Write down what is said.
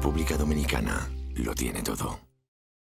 República Dominicana lo tiene todo.